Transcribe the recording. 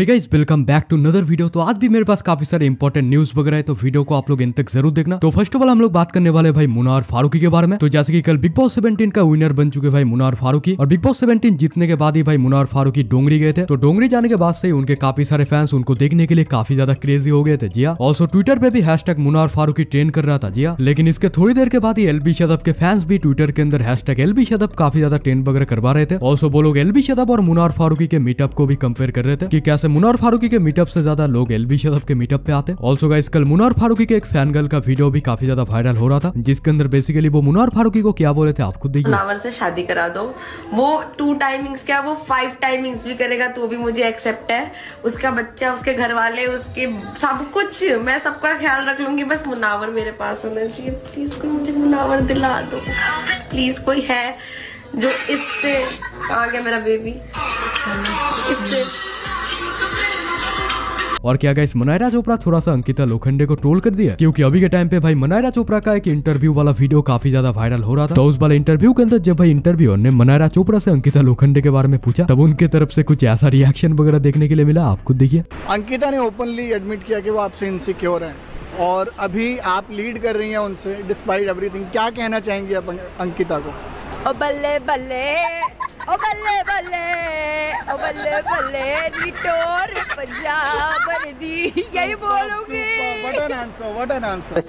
Hey guys welcome back to another video तो आज भी मेरे पास काफ़ी सारे इंपॉर्टेंट न्यूज़ वगैरह है तो वीडियो को आप लोग इन तक ज़रूर देखना। तो फ़र्स्ट ऑफ़ ऑल हम लोग बात करने वाले भाई मुनार फारूकी के बारे में। तो जैसे कि कल बिग बॉस 17 का विनर बन चुके भाई मुनार फारूकी। और बिग बॉस 17 जीतने के बाद ही भाई मुनार फारूकी डोंगरी गए थे। तो डोंगरी जाने के बाद से उनके काफ़ी सारे फैंस उनको देखने के लिए काफ़ी ज़्यादा क्रेजी हो गए थे जी ऑल्सो ट्विटर पे भी हैश मुनार फारूकी ट्रेन कर रहा था जी हाँ। लेकिन इसके थोड़ी देर के बाद ही एलबी शदब के फैंस भी ट्विटर के अंदर हैश टैग एलबी शदब काफ़ी ज़्यादा ट्रेन वगैरह करवा रहे थे। ऑल्सो वो लोग एलबी शदब और मुनार फारूकी के मीटअप को भी कंपेयर कर रहे थे कैसे मुनार फारूकी के मीटअप से ज़्यादा लोग एलबी शदब के मीटअप पे आते ऑल्सो गाइस कल मुनार फारूकी के एक फ़ैन गर्ल का वीडियो भी काफ़ी ज़्यादा वायरल हो रहा था, जिसके अंदर बेसिकली वो मुनार फारूकी को क्या बोले थे, आप खुद देखिए। से शादी करा दो। वो टू टाइमिंग्स क्या, वो फाइव टाइमिंग्स भी करेगा तो भी मुझे एक्सेप्ट है। उसका बच्चा, उसके घर वाले उसके सब कुछ, मैं सबका ख्याल रख लूँगी। बस मुनावर मेरे पास होना चाहिए। प्लीज़ कोई मुझे मुनावर दिला दो। प्लीज़ कोई है जो इससे कहा गया मेरा बेबी इससे। और क्या गाइस मनायरा चोपड़ा थोड़ा सा अंकिता लोखंडे को ट्रोल कर दिया? क्योंकि अभी के टाइम पे भाई मनायरा चोपड़ा का एक इंटरव्यू वाला वीडियो काफ़ी ज़्यादा वायरल हो रहा था। तो उस वाले इंटरव्यू के अंदर जब भाई इंटरव्यूअर ने मनायरा चोपड़ा से अंकिता लोखंडे के बारे में पूछा तब उनके तरफ़ से कुछ ऐसा रिएक्शन वगैरह देखने के लिए मिला? आप खुद देखिए। अंकिता ने ओपनली एडमिट किया कि वो आपसे इनसिक्योर हैं और अभी आप लीड कर रही हैं उनसे डिस्पाइट एवरीथिंग क्या कहना चाहेंगी आप अंकिता को? ओ बल्ले बल्ले ओ बल्ले। बल्ले बल्ले दी टोर पंजाब दी यही बोलूँगी। What an answer what an answer